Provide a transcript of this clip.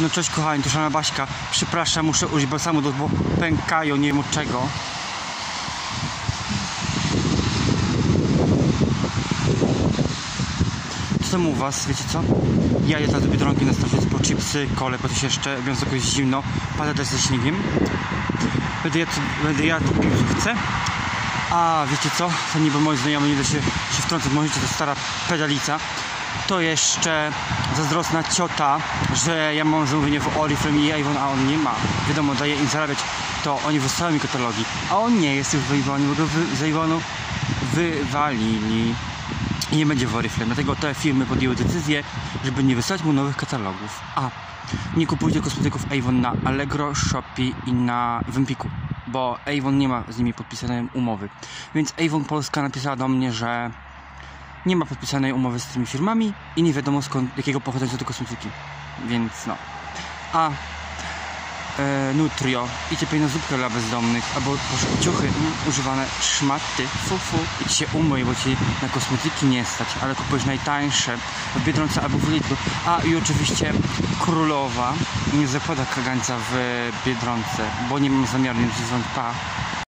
No cześć kochani, to szana Baśka. Przepraszam, muszę użyć balsamu, bo pękają, nie wiem od czego. Co tam u was, wiecie co? Ja jadę do Biedronki na stawiec po chipsy, kole, po coś jeszcze, więc jakoś zimno. Pada też ze śniegiem. Będę jadł, będę jadł piłkę. A wiecie co? To niby moi znajomi nie da się, się wtrącać, możecie to stara pedalica. To jeszcze zazdrosna ciota, że ja mam zamówienie w Oriflame i Avon, a on nie ma. Wiadomo, daje im zarabiać, to oni wysyłają mi katalogi, a on nie jest już w Avonie, bo go z Avonu wywalili i nie będzie w Oriflame. Dlatego te firmy podjęły decyzję, żeby nie wysłać mu nowych katalogów. A nie kupujcie kosmetyków Avon na Allegro, Shopee i na Wempiku, bo Avon nie ma z nimi podpisanej umowy. Więc Avon Polska napisała do mnie, że nie ma podpisanej umowy z tymi firmami i nie wiadomo skąd, jakiego pochodzenia są te kosmetyki. Więc no. A e, Nutrio i ciepłej na zupkę dla bezdomnych, albo proszę, ciuchy mm, używane, szmaty, fufu i ci się umyj, bo ci na kosmetyki nie stać, ale kupujesz najtańsze w Biedronce albo w Lidlu. A i oczywiście królowa nie zakłada kagańca w Biedronce, bo nie mam zamiaru nie pa.